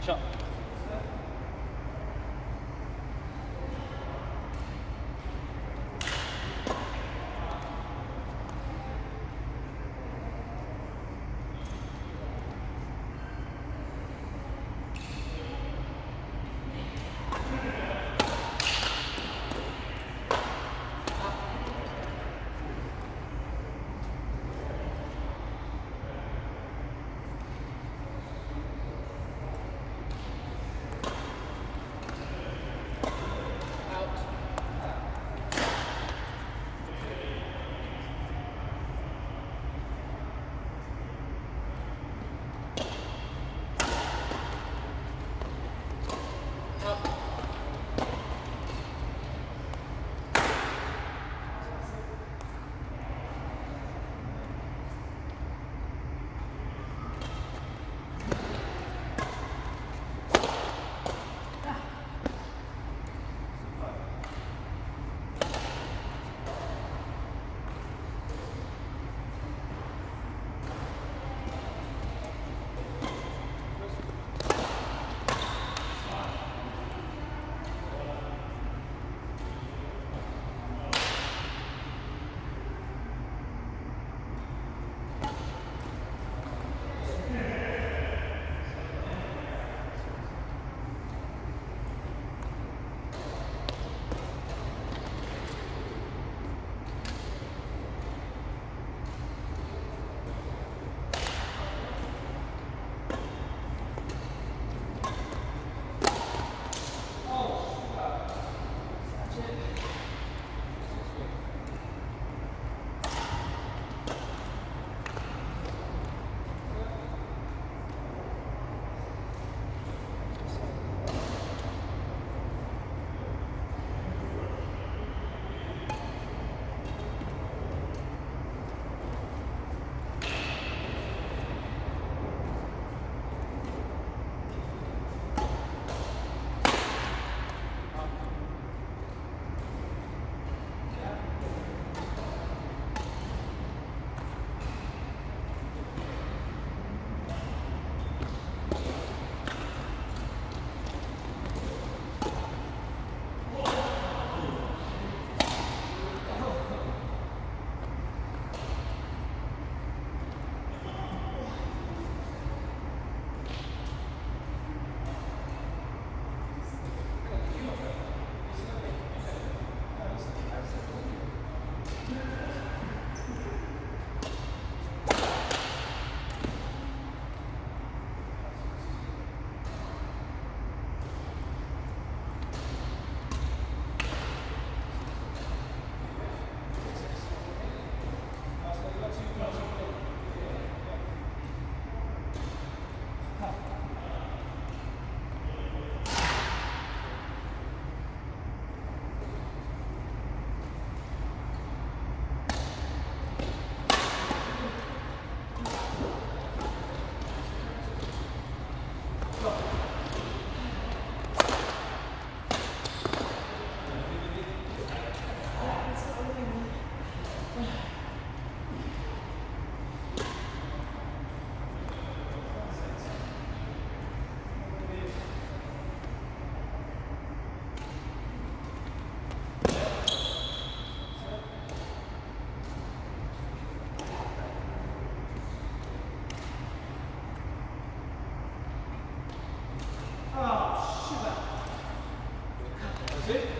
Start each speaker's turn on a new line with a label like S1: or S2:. S1: Watch out.
S2: 啊是的看好谁